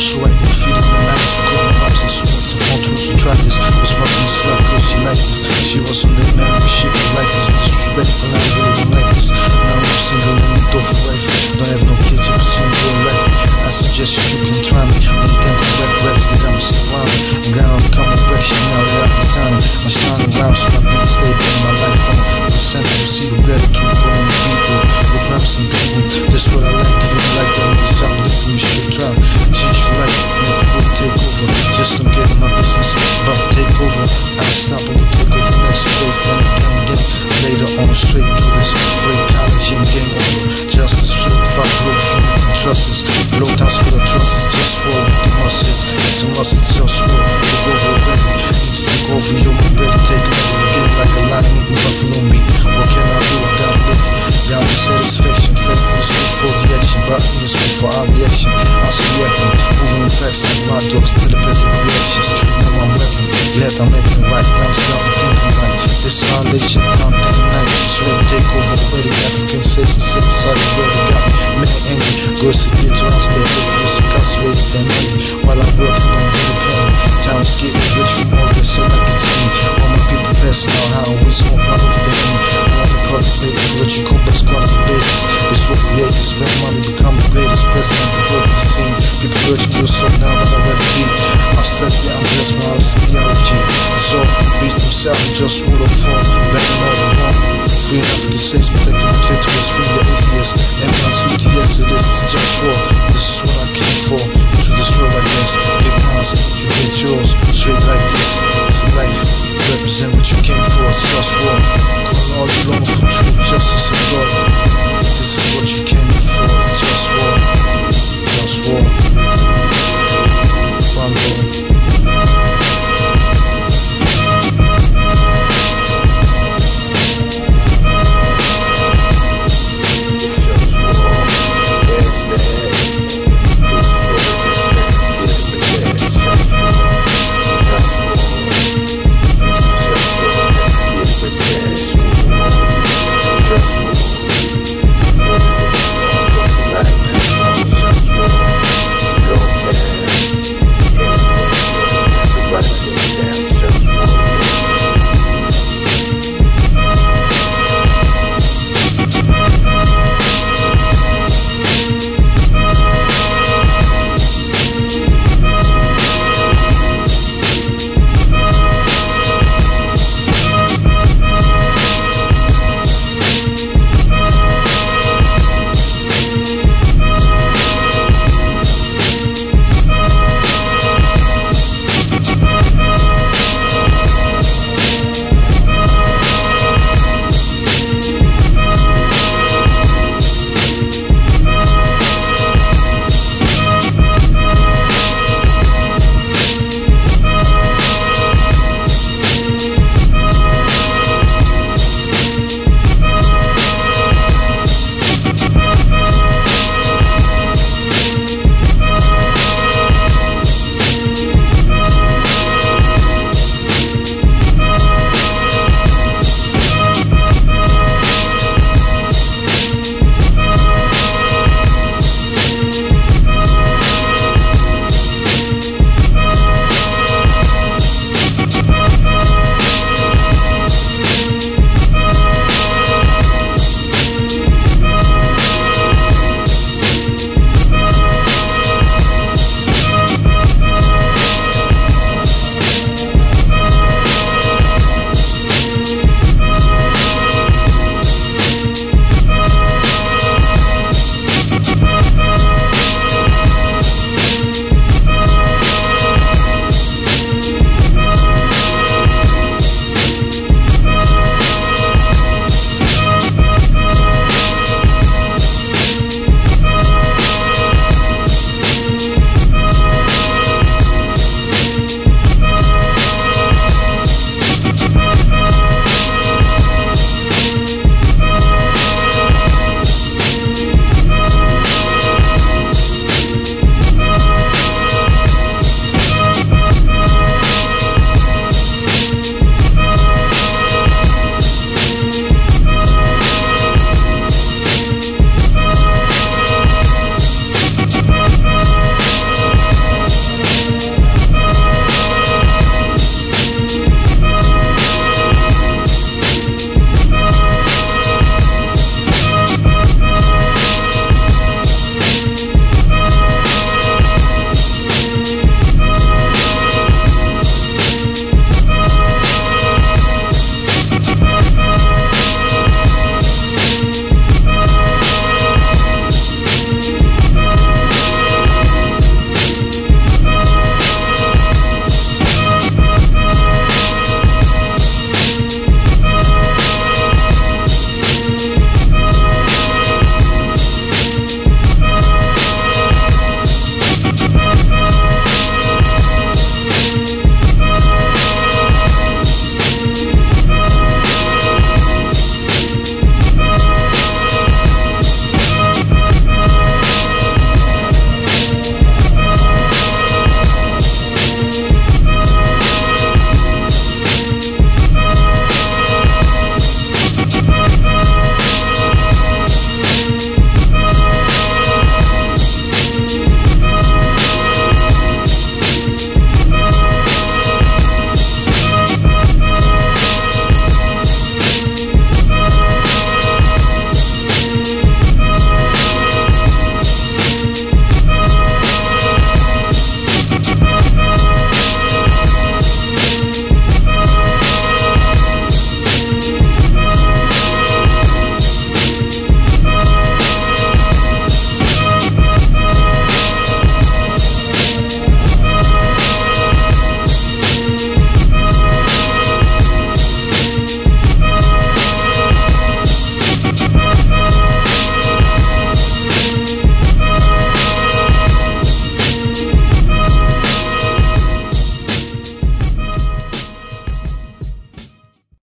So right and feeding the nights Who my up and soon as phone tools so try this Was fucking slow, cause she like this She was on the but ship and life is disrespectful us. Blow down with the trust is just war with the muscles. It's a must, it's just war. Look over already. Need to look over, you're my ready. Take over the game like a of eating buffalo meat. What can I do? I gotta. Y'all satisfaction. Fast in the street for the action. But in the street for our reaction. I see reacting. Moving fast like my dogs to the better reactions. Now I'm rapping. Glad I'm making right. I'm starting thinking right. This how they shit I'm thinking night. Sweat take over already. African states and sip sorry ready. Got angry. Girls to get to I stay with this incarcerated than me. While I'm working on getting pain. Time to get rich from all this like it's me. All my people passing out how we smoke out of the enemy. I wanna cultivate what you call best quality business. This what creates, spend money, become the greatest president the world has seen. People urge me to slow down, but I'd rather be. I've said, yeah, I'm just wild as theology. So, beast himself, just rule of form, better seen African Shakespeare like the clitoris free the atheist. Everyone to the exodus, it's just war. This is what I came for, to destroy like this. Get mines, you get yours, straight like this. It's life, represent what you came for, it's just war. Calling all you long for truth, justice and glory.